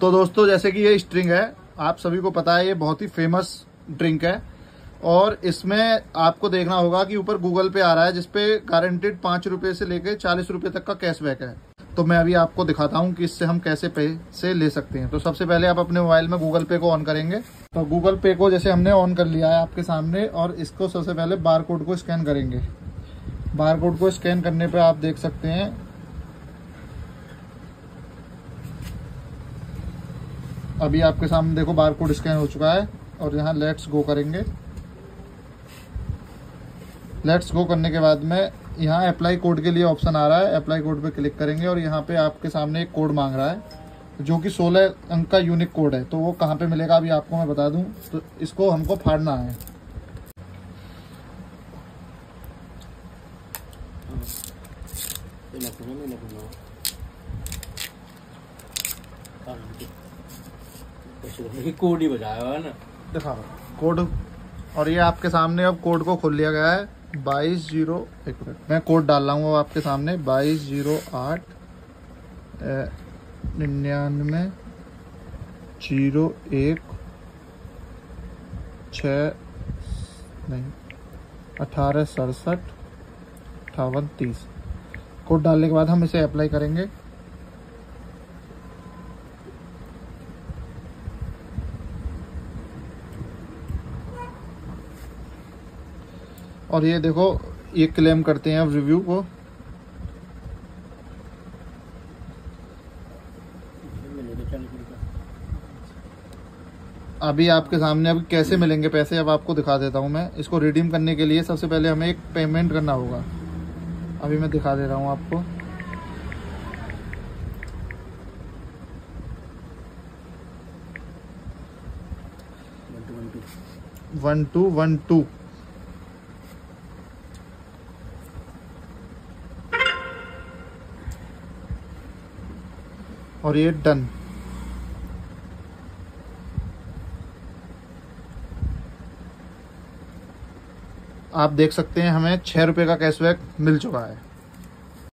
तो दोस्तों, जैसे कि ये स्ट्रिंग है, आप सभी को पता है, ये बहुत ही फ़ेमस ड्रिंक है। और इसमें आपको देखना होगा कि ऊपर गूगल पे आ रहा है, जिसपे गारंटेड पाँच रुपए से लेकर चालीस रुपए तक का कैशबैक है। तो मैं अभी आपको दिखाता हूँ कि इससे हम कैसे पैसे ले सकते हैं। तो सबसे पहले आप अपने मोबाइल में गूगल पे को ऑन करेंगे। तो गूगल पे को जैसे हमने ऑन कर लिया है आपके सामने, और इसको सबसे पहले बार कोड को स्कैन करेंगे। बार कोड को स्कैन करने पे आप देख सकते हैं अभी आपके सामने देखो बार कोड स्कैन हो चुका है और यहाँ लेट्स गो करेंगे। लेट्स गो करने के बाद में यहाँ अप्लाई कोड के लिए ऑप्शन आ रहा है। अप्लाई कोड पे क्लिक करेंगे और यहाँ पे आपके सामने एक कोड मांग रहा है, जो कि 16 अंक का यूनिक कोड है। तो वो कहाँ पे मिलेगा अभी आपको मैं बता दूँ। तो इसको हमको फाड़ना है। कोड ही बजाया हुआ ना। दिखा कोड। और ये आपके सामने अब कोड को खोल लिया गया है। बाईस ज़ीरो एक मिनट। मैं कोड डाल रहा हूँ आपके सामने। बाईस ज़ीरो आठ निन्यानवे, ज़ीरो एक छ नहीं, अठारह सड़सठ, अठावन तीस। कोड डालने के बाद हम इसे अप्लाई करेंगे। और ये देखो ये क्लेम करते हैं अब रिव्यू को। अभी आपके सामने अब कैसे मिलेंगे पैसे अब आपको दिखा देता हूँ मैं। इसको रिडीम करने के लिए सबसे पहले हमें एक पेमेंट करना होगा। अभी मैं दिखा दे रहा हूँ आपको। वन टू वन टू और ये डन। आप देख सकते हैं हमें छः रुपये का कैशबैक मिल चुका है।